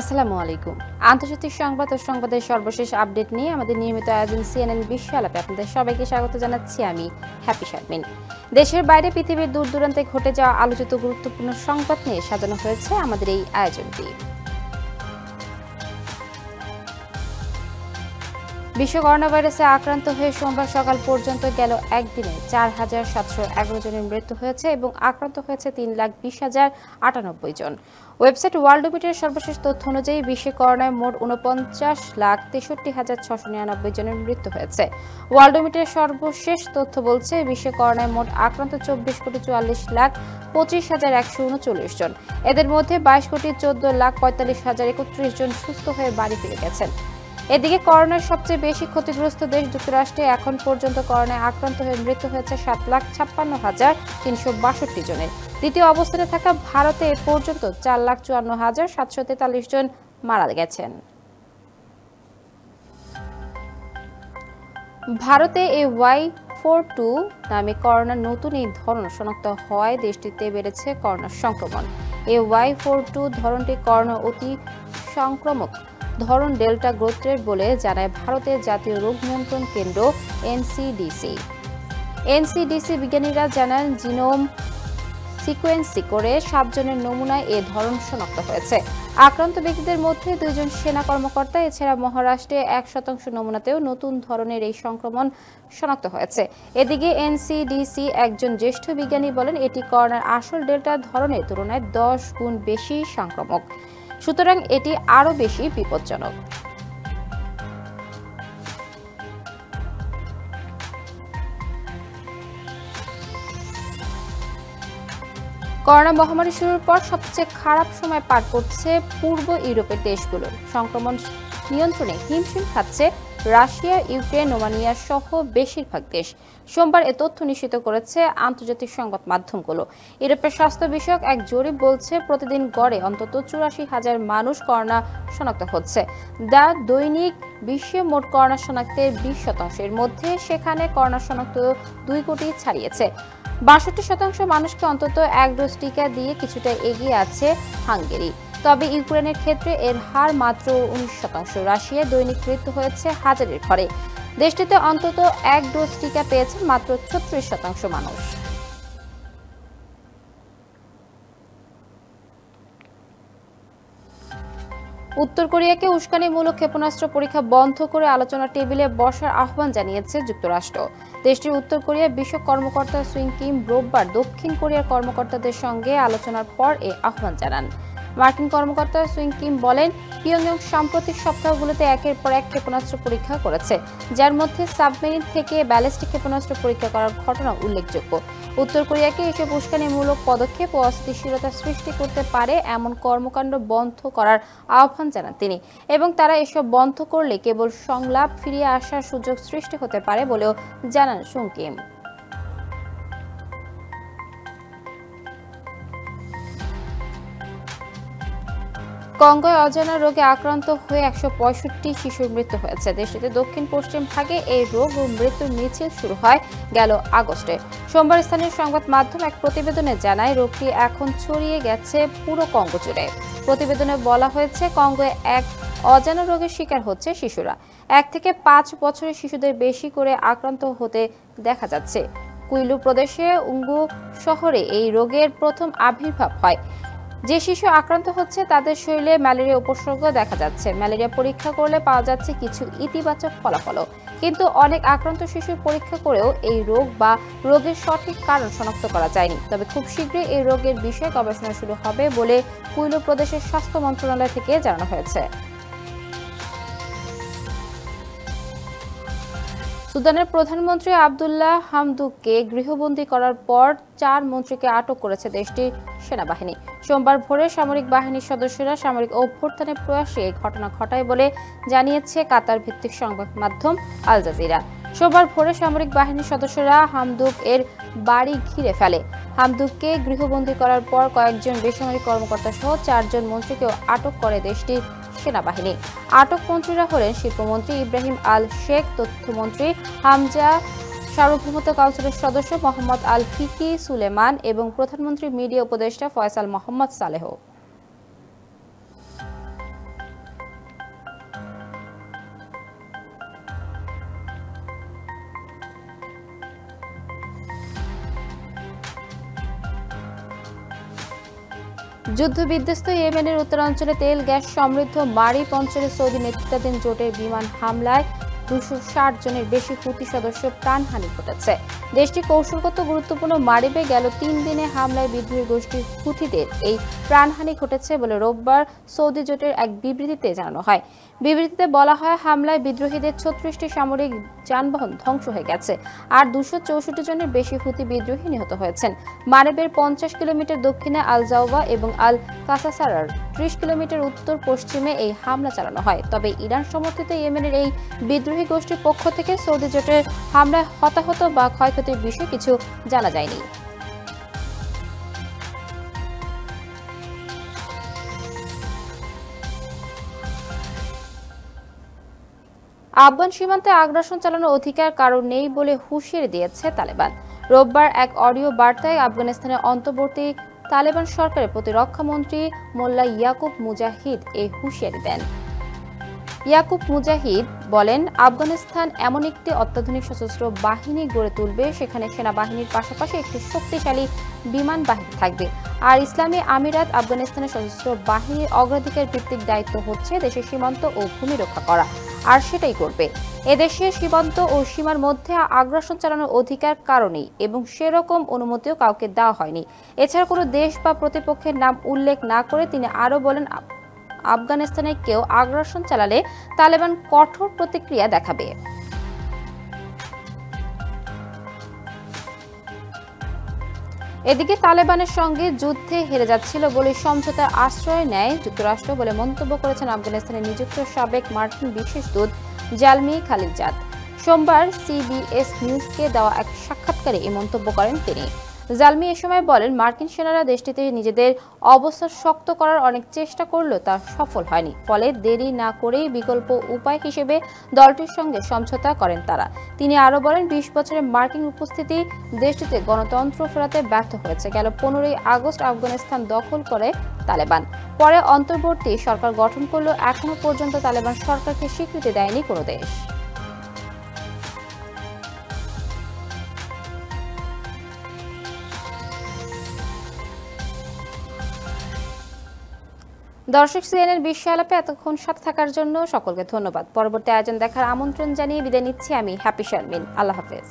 আসসালামু আলাইকুম। আন্তর্জাতিক সংবাদ ও সংবাদের সর্বশেষ আপডেট নিয়ে আমাদের নিয়মিত আয়োজন সিএনএন বিশ্ব আলাপে আপনাদের সবাইকে স্বাগত জানাচ্ছি আমি হ্যাপি শারমিন। দেশের বাইরে পৃথিবীর দূর দূরান্তে ঘটে যাওয়া আলোচিত গুরুত্বপূর্ণ সংবাদ নিয়ে সাজানো হয়েছে আমাদের এই আয়োজনটি। বিশ্ব করোনা ভাইরাসে আক্রান্ত হয়ে সোমবার সকাল পর্যন্ত গেল একদিনে চার হাজার সাতশো এগারো জনের মৃত্যু হয়েছে এবং আক্রান্ত হয়েছে তিন লাখ বিশ হাজার আটানব্বই জন। ওয়েবসাইট ওয়ার্ল্ডোমিটের সর্বশেষ তথ্য অনুযায়ী বিশ্বে করোনায় মোট উনপঞ্চাশ লাখ তেষট্টি হাজার ছশো নিরানব্বই জনের মৃত্যু হয়েছে। ওয়ার্ল্ডোমিটের সর্বশেষ তথ্য বলছে, বিশ্বে করোনায় মোট আক্রান্ত চব্বিশ কোটি চুয়াল্লিশ লাখ পঁচিশ হাজার একশো উনচল্লিশ জন। এদের মধ্যে বাইশ কোটি চোদ্দ লাখ পঁয়তাল্লিশ হাজার একত্রিশ জন সুস্থ হয়ে বাড়ি ফিরে গেছেন। এদিকে করোনার সবচেয়ে বেশি ক্ষতিগ্রস্ত দেশ যুক্তরাষ্ট্রে এখন পর্যন্ত করোনায় আক্রান্ত হয়ে মৃত্যু হয়েছে সাত লাখ ছাপ্পান্ন হাজার তিনশো বাষট্টি জনের। দ্বিতীয় অবস্থানে থাকা ভারতে এ পর্যন্ত চার লাখ চুয়ান্ন হাজার সাতশো তেতাল্লিশ জন মারা গেছেন। ভারতে এ ওয়াই ফোর টু নামে করোনার নতুন এই ধরন শনাক্ত হওয়ায় দেশটিতে বেড়েছে করোনার সংক্রমণ। এ ওয়াই ফোর টু ধরনটি করোনা অতি সংক্রামক ধরন ডেল্টা গোত্রের বলে জানায় ভারতের জাতীয় রোগ নিয়ন্ত্রণ কেন্দ্র এনসিডিসি। এনসিডিসি বিজ্ঞানীরা জানান, জিনোম সিকোয়েন্সি করে সাতজনের নমুনায় এ ধরন শনাক্ত হয়েছে। আক্রান্ত ব্যক্তিদের মধ্যে দুইজন সেনা কর্মকর্তা, এছাড়া মহারাষ্ট্রে এক শতাংশ নমুনাতেও নতুন ধরনের এই সংক্রমণ শনাক্ত হয়েছে। এদিকে এনসিডিসি একজন জ্যেষ্ঠ বিজ্ঞানী বলেন, এটি করোনার আসল ডেল্টা ধরনের তুলনায় দশ গুণ বেশি সংক্রামক। সুতরাং এটি আরও বেশি বিপজ্জনক। করোনা মহামারী শুরুর পর সবচেয়ে খারাপ সময় পার করছে পূর্ব ইউরোপের দেশগুলো। সংক্রমণ নিয়ন্ত্রণে হিমশিম খাচ্ছে রাশিয়া, ইউক্রেন ওমানিয়া সহ বেশিরভাগ দেশ। সোমবার এ তথ্য নিশ্চিত করেছে আন্তর্জাতিক সংবাদ মাধ্যমগুলো। ইউরোপের স্বাস্থ্য বিষয়ক এক জরিপ বলছে, প্রতিদিন গড়ে অন্তত চুরাশি হাজার মানুষ করোনা শনাক্ত হচ্ছে। দা দৈনিক বিশ্বে মোট করোনা শনাক্তের বিশ শতাংশের মধ্যে সেখানে করোনা শনাক্ত দুই কোটি ছাড়িয়েছে। বাষট্টি শতাংশ মানুষকে অন্তত এক ডোজ টিকা দিয়ে কিছুটা এগিয়ে আছে হাঙ্গেরি। তবে ইউক্রেনের ক্ষেত্রে এর হার মাত্র উনিশ শতাংশ। রাশিয়ায় দৈনিক মৃত্যু হয়েছে হাজারের ঘরে। দেশটিতে অন্তত এক ডোজ টিকা পেয়েছেন মাত্র ছত্রিশ শতাংশ মানুষ। উত্তর কোরিয়াকে উস্কানিমূলক ক্ষেপণাস্ত্র পরীক্ষা বন্ধ করে আলোচনা টেবিলে বসার আহ্বান জানিয়েছে যুক্তরাষ্ট্র। দেশটির উত্তর কোরিয়া বিশ্ব কর্মকর্তা সুইং কিম রোববার দক্ষিণ কোরিয়ার কর্মকর্তাদের সঙ্গে আলোচনার পর এ আহ্বান জানান। মার্কিন কর্মকর্তা সুইং কিম বলেন পিয়ংইয়ং সাম্প্রতিক সপ্তাহগুলোতে একের পর এক ক্ষেপণাস্ত্র পরীক্ষা করেছে, যার মধ্যে সাবমেরিন থেকে ব্যালিস্টিক ক্ষেপণাস্ত্র পরীক্ষা করার ঘটনা উল্লেখযোগ্য। উত্তর কোরিয়াকে এসব উস্কানিমূলক পদক্ষেপ ও অস্থিতিশীলতা সৃষ্টি করতে পারে এমন কর্মকাণ্ড বন্ধ করার আহ্বান জানান তিনি, এবং তারা এসব বন্ধ করলে কেবল সংলাপ ফিরিয়ে আসার সুযোগ সৃষ্টি হতে পারে বলেও জানান সুং কঙ্গোয় অজানা রোগে আক্রান্ত হয়ে একশো পঁয়ষট্টি শিশুর মৃত্যু হয়েছে। দেশটিতে দক্ষিণ পশ্চিম ভাগে এই রোগ ও মৃত্যুর মিছিল শুরু হয় গেল আগস্টে। সোমবার স্থানীয় সংবাদ মাধ্যম এক প্রতিবেদনে জানায়, রোগটি এখন ছড়িয়ে গেছে পুরো কঙ্গো জুড়ে। প্রতিবেদনে বলা হয়েছে, কঙ্গোয় এক অজানা রোগের শিকার হচ্ছে শিশুরা। এক থেকে পাঁচ বছরের শিশুদের বেশি করে আক্রান্ত হতে দেখা যাচ্ছে। কুইলু প্রদেশে উঙ্গু শহরে এই রোগের প্রথম আবির্ভাব হয়। যে শিশু আক্রান্ত হচ্ছে, তাদের শরীরে ম্যালেরিয়া উপসর্গ দেখা যাচ্ছে। ম্যালেরিয়া পরীক্ষা করলে পাওয়া যাচ্ছে কিছু ইতিবাচক ফলাফলও। কিন্তু অনেক আক্রান্ত শিশু পরীক্ষা করেও এই রোগ বা রোগের সঠিক কারণ শনাক্ত করা যায়নি। তবে খুব শীঘ্রই এই রোগের বিষয়ে গবেষণা শুরু হবে বলে কুইলো প্রদেশের স্বাস্থ্য মন্ত্রণালয় থেকে জানানো হয়েছে। সুদানের প্রধানমন্ত্রী আবদুল্লাহ হামদুককে গৃহবন্দী করার পর চার মন্ত্রীকে আটক করেছে দেশটির সেনাবাহিনী। সোমবার ভোরে সামরিক বাহিনীর সদস্যরা সামরিক অভ্যর্থনের প্রয়াসে এই ঘটনা ঘটায় বলে জানিয়েছে কাতার ভিত্তিক সংবাদ মাধ্যম আল জাজিরা। সোমবার ভোরে সামরিক বাহিনীর সদস্যরা হামদুক এর বাড়ি ঘিরে ফেলে। হামদুককে গৃহবন্দী করার পর কয়েকজন বেসামরিক কর্মকর্তা সহ চারজন মন্ত্রীকেও আটক করে দেশটির সেনাবাহিনী। আটক মন্ত্রীরা হলেন শিল্পমন্ত্রী ইব্রাহিম আল শেখ, তথ্যমন্ত্রী হামজা সার্বভৌমত্ব কাউন্সিলের সদস্য মোহাম্মদ আল ফিকি সুলেমান এবং প্রধানমন্ত্রী, মিডিয়া উপদেষ্টা ফয়সাল মোহাম্মদ সালেহ। যুদ্ধ বিধ্বস্ত ইয়েমেনের উত্তরাঞ্চলে তেল, গ্যাস সমৃদ্ধ মারিব অঞ্চলে সৌদি নেতৃত্বাধীন জোটের বিমান হামলায় দুশো জনের বেশি হুতি সদস্য প্রাণহানি ঘটেছে। দেশটি কৌশলগত গুরুত্বপূর্ণ মারিবে গেল তিন দিনে হামলায় বিদ্রোহী গোষ্ঠী হুতিদের এই প্রাণহানি ঘটেছে বলে রোববার সৌদি জোটের এক বিবৃতিতে জানানো হয়। বিবৃতিতে বলা হয়, হামলায় বিদ্রোহীদের ছত্রিশটি সামরিক যানবাহন ধ্বংস হয়ে গেছে আর দুশো চৌষট্টি জনের বেশি হুতি বিদ্রোহী নিহত হয়েছেন। মারেবের পঞ্চাশ কিলোমিটার দক্ষিণে আল জাওবা এবং আল কাসাসারার ত্রিশ কিলোমিটার উত্তর পশ্চিমে এই হামলা চালানো হয়। তবে ইরান সমর্থিত ইয়েমেনের এই বিদ্রোহী গোষ্ঠীর পক্ষ থেকে সৌদি জোটের হামলায় হতাহত বা ক্ষয়ক্ষতির বিষয়ে কিছু জানা যায়নি। আফগান সীমান্তে আগ্রাসন চালানোর অধিকার কারণ নেই বলে হুঁশিয়ারি দিয়েছে তালেবান। রোববার এক অডিও বার্তায় আফগানিস্তানের অন্তর্বর্তী তালেবান সরকারের প্রতিরক্ষা মন্ত্রী মোল্লা ইয়াকুব মুজাহিদ এই হুঁশিয়ারি দেন। ইয়াকুব মুজাহিদ বলেন, আফগানিস্তান এমন একটি অত্যাধুনিক সশস্ত্র বাহিনী গড়ে তুলবে, সেখানে সেনাবাহিনীর পাশাপাশি একটি শক্তিশালী বিমান বাহিনী থাকবে। আর ইসলামী আমিরাত আফগানিস্তানের সশস্ত্র বাহিনীর অগ্রাধিকার ভিত্তিক দায়িত্ব হচ্ছে দেশের সীমান্ত ও ভূমি রক্ষা করা, আর সেটাই করবে। এদেশের সীমান্ত ও সীমার মধ্যে আগ্রাসন চালানোর অধিকার কারণেই এবং সেরকম অনুমতিও কাউকে দেওয়া হয়নি। এছাড়া কোনো দেশ বা প্রতিপক্ষের নাম উল্লেখ না করে তিনি আরও বলেন আফগানিস্তানে কেউ আগ্রাসন চালালে তালেবান কঠোর প্রতিক্রিয়া দেখাবে। এদিকে তালেবানের সঙ্গে যুদ্ধে হেরে যাচ্ছিল বলে সমঝোতার আশ্রয় নেয় যুক্তরাষ্ট্র বলে মন্তব্য করেছেন আফগানিস্তানে নিযুক্ত সাবেক মার্কিন বিশেষ দূত জালমি খালিজাদ সোমবার সিবিএস নিউজকে দেওয়া এক সাক্ষাৎকারে এই মন্তব্য করেন তিনি। জালমি এ সময় বলেন, মার্কিন সেনারা দেশটিতে নিজেদের অবস্থা শক্ত করার অনেক চেষ্টা করলেও তা সফল হয়নি। ফলে দেরি না করেই বিকল্প উপায় হিসেবে দলটির সঙ্গে সমঝোতা করেন তারা। তিনি আরও বলেন, বিশ বছরের মার্কিন উপস্থিতি দেশটিতে গণতন্ত্র ফেরাতে ব্যর্থ হয়েছে। গেল পনেরোই আগস্ট আফগানিস্তান দখল করে তালেবান। পরে অন্তর্বর্তী সরকার গঠন করলেও এখনও পর্যন্ত তালেবান সরকারকে স্বীকৃতি দেয়নি কোনো দেশ। দর্শক সিএনএর বিশ্ব আলাপে এতক্ষণ সাথে থাকার জন্য সকলকে ধন্যবাদ। পরবর্তী আয়োজন দেখার আমন্ত্রণ জানিয়ে বিদায় নিচ্ছি আমি হ্যাপি শারমিন। আল্লাহ হাফেজ।